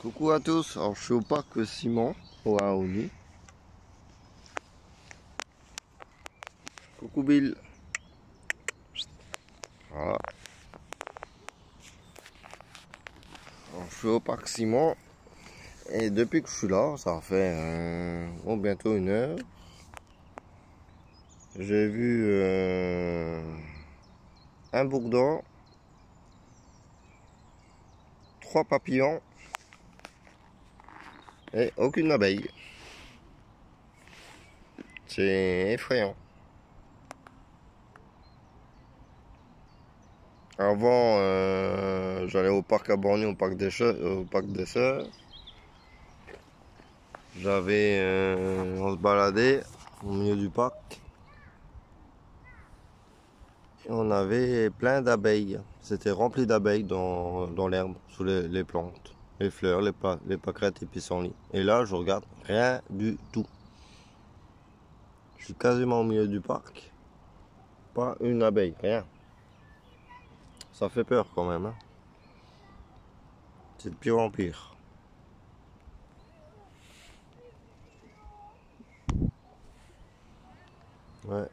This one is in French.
Coucou à tous, alors je suis au parc Simon, au Aouni. Coucou Bill. Voilà. Alors, je suis au parc Simon et depuis que je suis là, ça fait euh, bon, bientôt une heure. J'ai vu euh, un bourdon, trois papillons et aucune abeille. C'est effrayant. Avant, euh, j'allais au parc à Borneo, au parc des, au parc des Sœurs. J'avais, euh, on se baladait au milieu du parc. Et on avait plein d'abeilles. C'était rempli d'abeilles dans, dans l'herbe, sous les plantes les fleurs, les, pa les pâquerettes et pissenlits. Et là, je regarde rien du tout. Je suis quasiment au milieu du parc. Pas une abeille, rien. Ça fait peur quand même. Hein. C'est de pire en pire. Ouais.